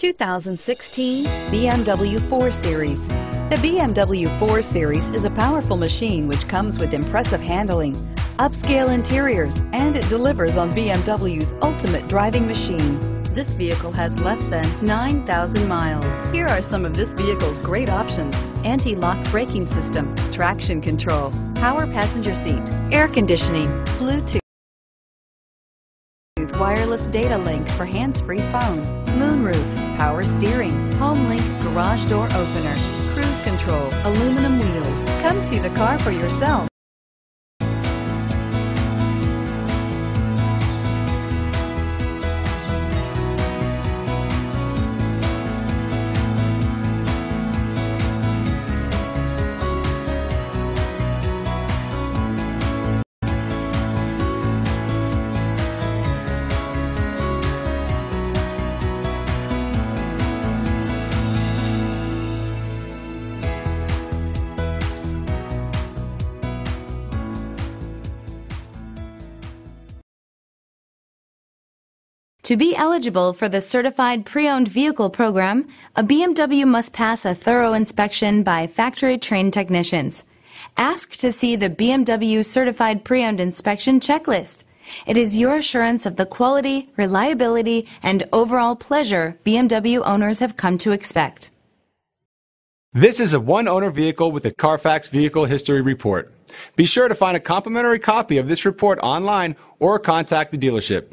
2016 BMW 4 Series. The BMW 4 Series is a powerful machine which comes with impressive handling, upscale interiors, and it delivers on BMW's ultimate driving machine. This vehicle has less than 9,000 miles. Here are some of this vehicle's great options. Anti-lock braking system, traction control, power passenger seat, air conditioning, Bluetooth, wireless data link for hands-free phone, moonroof, power steering, HomeLink garage door opener, cruise control, aluminum wheels. Come see the car for yourself. To be eligible for the Certified Pre-Owned Vehicle Program, a BMW must pass a thorough inspection by factory-trained technicians. Ask to see the BMW Certified Pre-Owned Inspection Checklist. It is your assurance of the quality, reliability, and overall pleasure BMW owners have come to expect. This is a one-owner vehicle with a Carfax Vehicle History Report. Be sure to find a complimentary copy of this report online or contact the dealership.